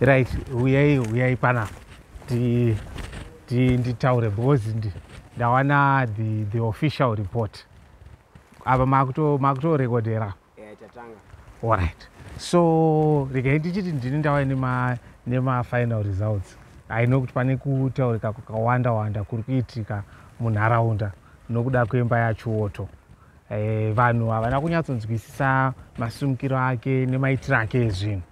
right uyai uyai panapa nditaure because ndawana the, the official report. Apa makutorekodera allright so regai ndichiti ndini ndava nemafinal results. Aino kuti pane kutaurika kwakawanda wanda kuri kuitika munharaunda nokuda kwemba yachuoto e, vanhu havana kunyatsonzwisisa masumukiro ake nemaitiro ake ezvinhu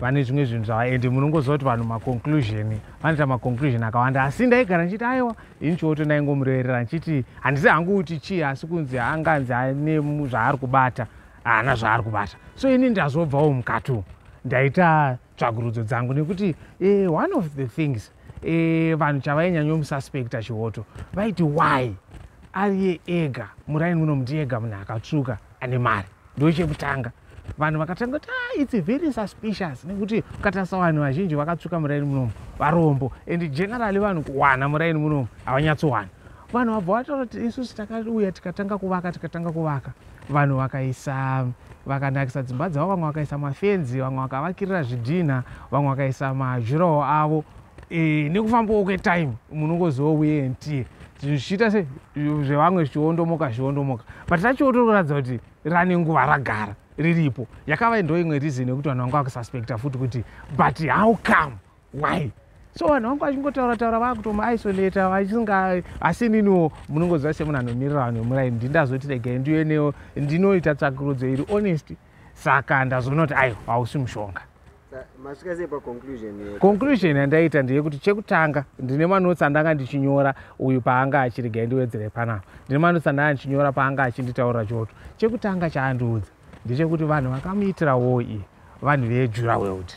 vane zvimwe zvinhu zvava ende munongoziva kuti vanhu maconclusion vanoita maconclusion akawanda asi ndaigara nchiti aiwa ini chiwoto ndaingomurerera nchiti handisi hangu kuti chii asi kunzi anganzi ane zvaari kubata haana zvaari kubata. So ini ndazobvawo mukatu ndaita tsvagurudzo dzangu nekuti e, one of the things e, vanhu chavainyanyomususpecta chiwoto vaiti why ari ega? Muraini muno muti ega munhu akatsvuka ane mari. Ndo chekutanga vanhu vakatanga kuti ah, its very suspicious. Nekuti ukatarisa vanhu vazhinji vakatsvuka muraini munomu varombo. And generally vanhu kuwana muraini munomu havanyatsowana. Vanhu vabva vataura kuti isusu takauya tikatanga kuvaka tikatanga kuvaka. Vanhu vakaisa vakanakisa dzimba dzavo vamwe vakaisa mafenzi vamwe vakavakirira zvidhinha vamwe vakaisa majurawo avo. E, nekufambawo kwetime munongoziva uyentie zvichiita se zvevamwe zvichiondomoka zviondomoka but tachiwo tiri kuratidza kuti rane nguva ragara riripo. Yakava ndo imwe reason yekuti vanhu vanga vakususpecta futi kuti but how come? Why? So vanhu vangu vachingotaura taura vakutomuisolata vachisinga asi ininiwo munongoziva semunhu anomirira vanhu vemuraini ndindazoti regai ndiwenewo ndinoita tsvakurudzo iri honest. Saka ndazonoti ai hausi mushonga. Conclusion yandaita ndeyekuti chekutanga ndine manotsi andanga ndichinyora uyu paanga achirigai ndiwedzere panapa. Ndine manotsi andanga ndichinyora paanga achinditaurira choto. Chekutanga chaandiudza ndechekuti vanhu vakamuitira wo iyi vanhu vejura world.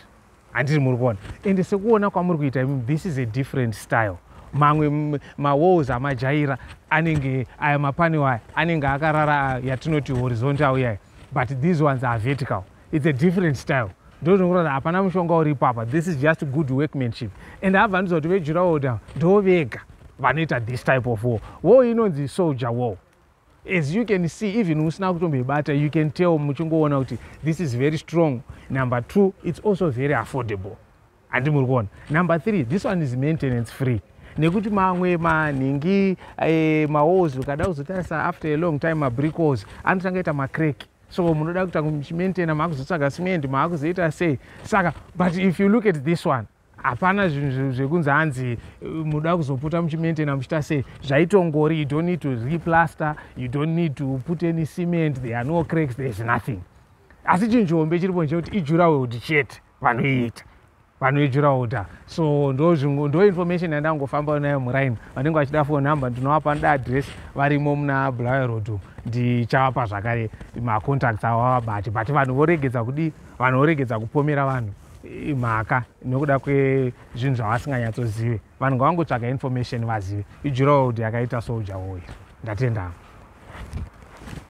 Handiri muri kuona ende sekuona kwamuri kuita imi this is a different style. Mamwe mawalls amajaira anenge aya mapanel aya anenge akarara yatinoti horizontal yai but these ones are vertical. It's a different style. Ndozvinokurati hapana mushonga uripo apa. This is just good workmanship. And habva ndiziva kuti vejura world ndo vega vanoita this type of war. War inonzi soldier war as you can see even usina kutomboibata you can tell muchingoona kuti this is very strong. Number two it's also very affordable. Handi muri kuona number three this one is maintenance free. Nekuti mamwe manhingi e, mawalls ukada kuzotarisa after a long time mabrick walls anotanga ita macrack. So munoda kuita muchimaintaina maakuzotsvaga simendi maakuzoita sei. Saka but if you look at this one hapana zvinhu zvekunzi hanzi uh, muda kuzoputa muchimaintaina muchita sei. Zvaitongori you don't need to replaster you don't need to put any cement there are no cracks thereis nothing. Asi chinhu chihombe chiripo nchekuti ijurawood chete vanoiita vanoijurawoda so ndo information yandangofamba nayo muraini vanenge vachida phone number ndinovapa nda adress varimo muna blawe road. Ndichavapa zvakare macontacts avavabati but vanhu voregedza kudi vanhu voregedza kupomera vanhu mhaka nokuda kwezvinhu zvavasinganyatsozive vanhu ngavangotsvaga information vazive. Ijurawood yakaita soldier woyi ndatendama